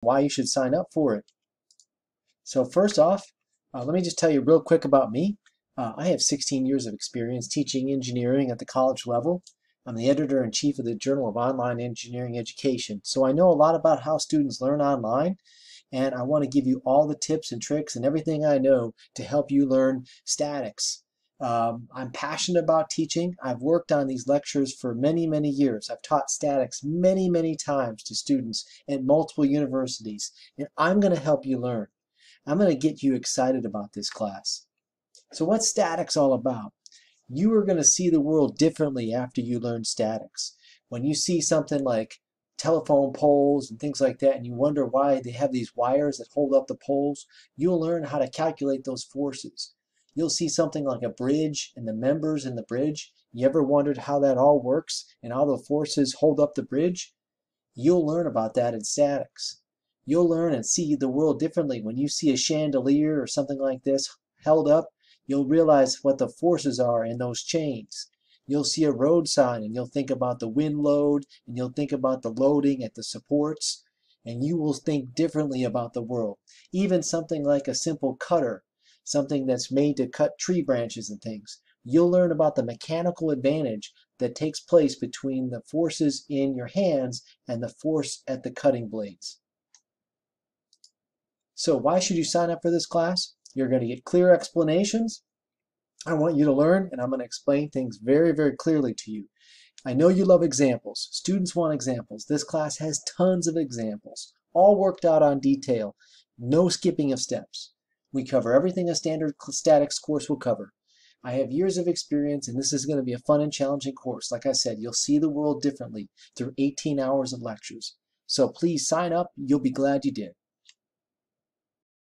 why you should sign up for it. So first off, uh, let me just tell you real quick about me. Uh, I have 16 years of experience teaching engineering at the college level. I'm the editor in chief of the Journal of Online Engineering Education, so I know a lot about how students learn online, and I want to give you all the tips and tricks and everything I know to help you learn statics. Um, I'm passionate about teaching. I've worked on these lectures for many, many years. I've taught statics many, many times to students at multiple universities, and I'm going to help you learn. I'm going to get you excited about this class. So what's statics all about? You are going to see the world differently after you learn statics. When you see something like telephone poles and things like that, and you wonder why they have these wires that hold up the poles, you'll learn how to calculate those forces. You'll see something like a bridge and the members in the bridge. You ever wondered how that all works and how the forces hold up the bridge? You'll learn about that in statics. You'll learn and see the world differently when you see a chandelier or something like this held up you'll realize what the forces are in those chains. You'll see a road sign and you'll think about the wind load and you'll think about the loading at the supports and you will think differently about the world. Even something like a simple cutter, something that's made to cut tree branches and things. You'll learn about the mechanical advantage that takes place between the forces in your hands and the force at the cutting blades. So why should you sign up for this class? You're going to get clear explanations. I want you to learn, and I'm going to explain things very, very clearly to you. I know you love examples. Students want examples. This class has tons of examples, all worked out on detail. No skipping of steps. We cover everything a standard statics course will cover. I have years of experience, and this is going to be a fun and challenging course. Like I said, you'll see the world differently through 18 hours of lectures. So please sign up. You'll be glad you did.